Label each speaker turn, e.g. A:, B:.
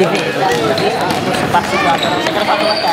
A: Di beda, jadi sepasi banget. Saya satu aja.